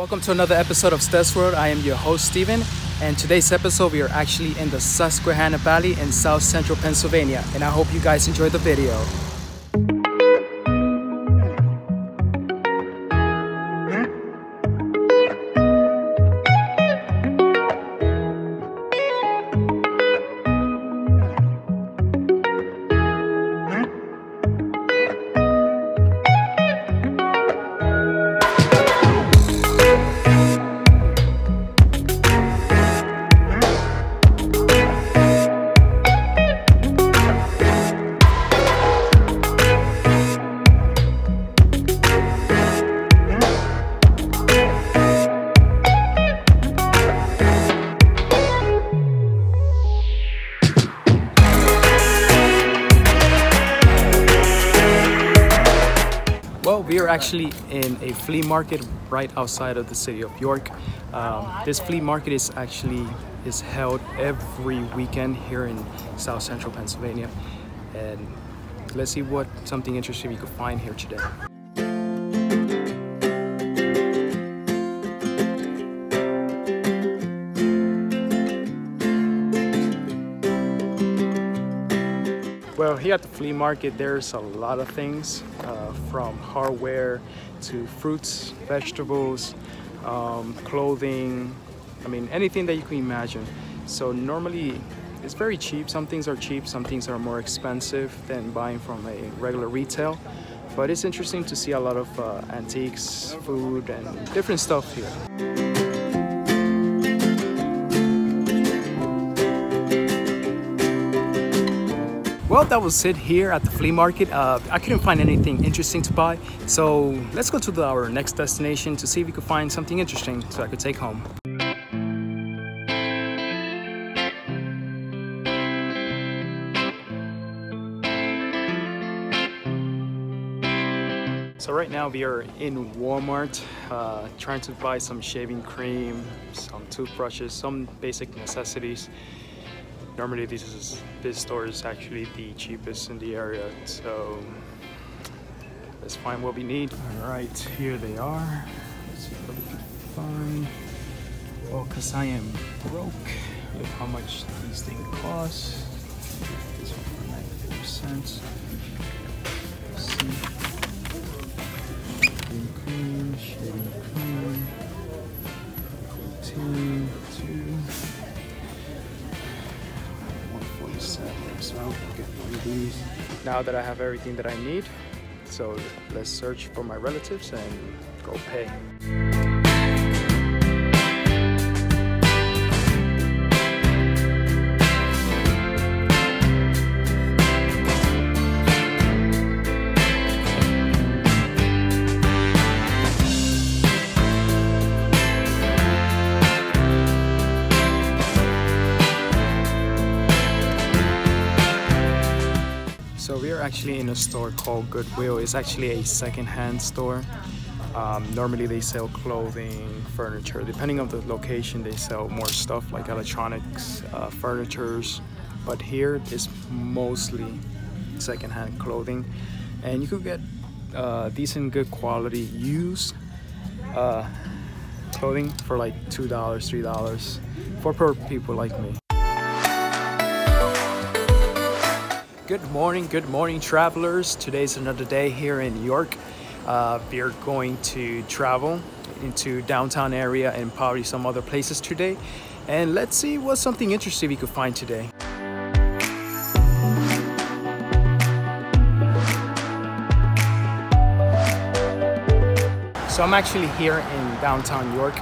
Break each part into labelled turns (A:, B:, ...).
A: Welcome to another episode of Stez World. I am your host, Steven, and today's episode we are actually in the Susquehanna Valley in south central Pennsylvania, and I hope you guys enjoy the video. We are actually in a flea market right outside of the city of York. Um, this flea market is actually is held every weekend here in South Central Pennsylvania, and let's see what something interesting we could find here today. Well, here at the flea market, there's a lot of things uh, from hardware to fruits, vegetables, um, clothing, I mean, anything that you can imagine. So normally it's very cheap. Some things are cheap, some things are more expensive than buying from a regular retail. But it's interesting to see a lot of uh, antiques, food, and different stuff here. Well, that was it here at the flea market. Uh, I couldn't find anything interesting to buy, so let's go to the, our next destination to see if we could find something interesting so I could take home. So right now we are in Walmart uh, trying to buy some shaving cream, some toothbrushes, some basic necessities. Normally this is this store is actually the cheapest in the area, so let's find what we need. All right, here they are. Let's see what we can find. Well, cause I am broke. Look how much these things cost. This one for 94 cents. Now that I have everything that I need. So let's search for my relatives and go pay So we are actually in a store called Goodwill. It's actually a second-hand store. Um, normally they sell clothing, furniture. Depending on the location, they sell more stuff like electronics, uh, furnitures. But here it's mostly second-hand clothing, and you could get uh, decent, good quality used uh, clothing for like two dollars, three dollars for poor people like me. Good morning, good morning, travelers. Today's another day here in New York. Uh, we're going to travel into downtown area and probably some other places today. And let's see what something interesting we could find today. So I'm actually here in downtown York,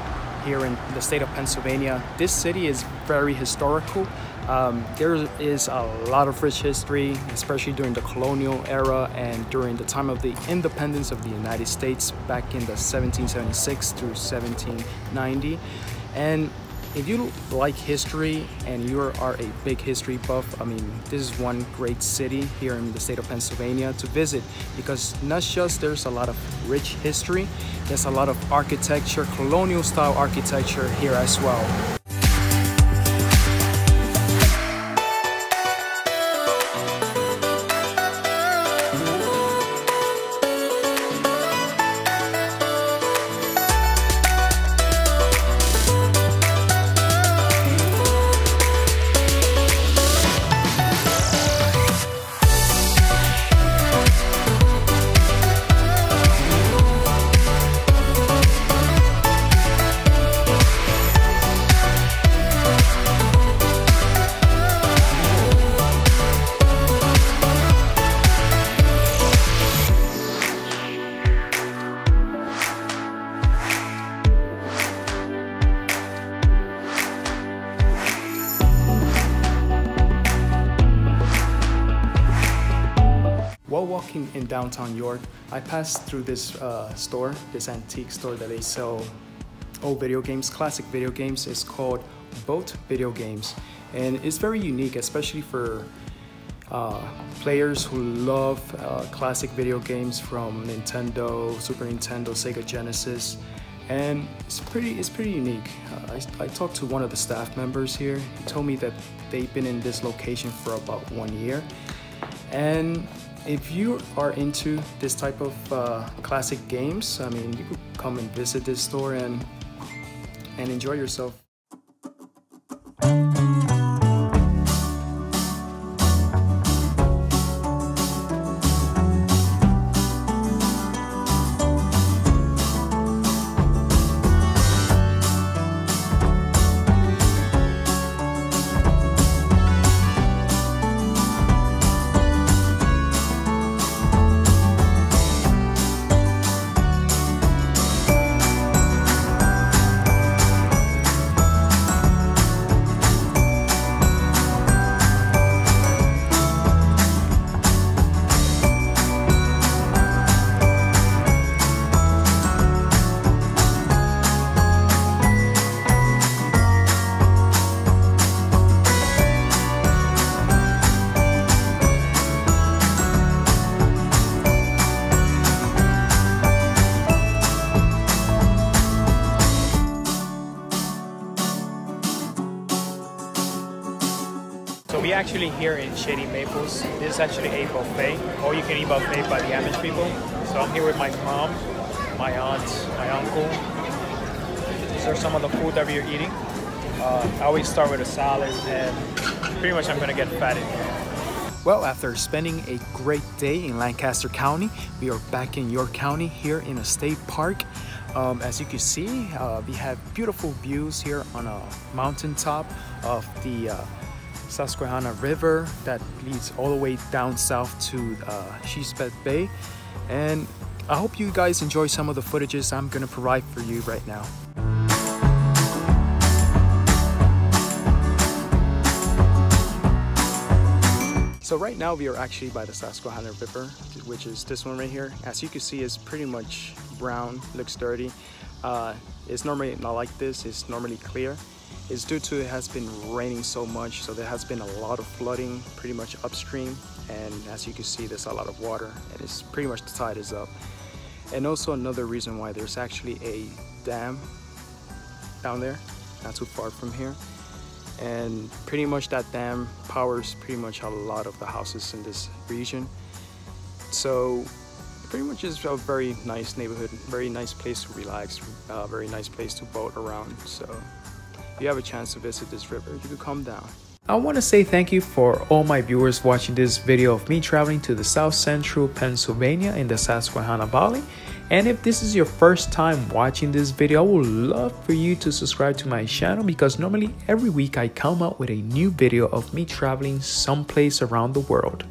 A: here in the state of Pennsylvania. This city is very historical. Um, there is a lot of rich history, especially during the colonial era and during the time of the independence of the United States back in the 1776 through 1790. And if you like history and you are a big history buff, I mean, this is one great city here in the state of Pennsylvania to visit because not just there's a lot of rich history, there's a lot of architecture, colonial style architecture here as well. Walking in downtown York, I passed through this uh, store, this antique store that they sell old video games, classic video games. It's called Boat Video Games, and it's very unique, especially for uh, players who love uh, classic video games from Nintendo, Super Nintendo, Sega Genesis, and it's pretty it's pretty unique. Uh, I, I, talked to one of the staff members here. He told me that they've been in this location for about one year, and if you are into this type of uh, classic games, I mean, you could come and visit this store and and enjoy yourself. Actually here in Shady Maples. This is actually a buffet, or you can eat buffet by the Amish people. So I'm here with my mom, my aunt, my uncle. These are some of the food that we are eating. Uh, I always start with a salad and pretty much I'm gonna get fat in here. Well, after spending a great day in Lancaster County, we are back in York County here in a state park. Um, as you can see, uh, we have beautiful views here on a mountaintop of the uh, Susquehanna River that leads all the way down south to uh, Bay. And I hope you guys enjoy some of the footages I'm gonna provide for you right now. So right now we are actually by the Susquehanna River, which is this one right here. As you can see, it's pretty much brown, looks dirty. Uh, it's normally not like this, it's normally clear. It's due to it has been raining so much, so there has been a lot of flooding pretty much upstream. And as you can see, there's a lot of water and it's pretty much the tide is up. And also another reason why there's actually a dam down there, not too far from here. And pretty much that dam powers pretty much a lot of the houses in this region. So pretty much is a very nice neighborhood, very nice place to relax, uh, very nice place to boat around. So if you have a chance to visit this river, you could come down. I want to say thank you for all my viewers watching this video of me traveling to the south central Pennsylvania in the Susquehanna Valley. And if this is your first time watching this video, I would love for you to subscribe to my channel because normally every week I come out with a new video of me traveling someplace around the world.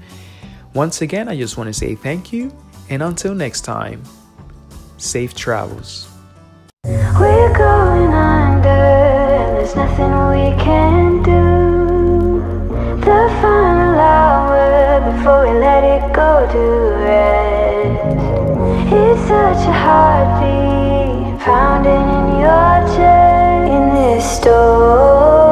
A: Once again, I just want to say thank you and until next time, safe travels. There's nothing we can do. The final hour before we let it go to rest. It's such a heartbeat pounding in your chest in this storm.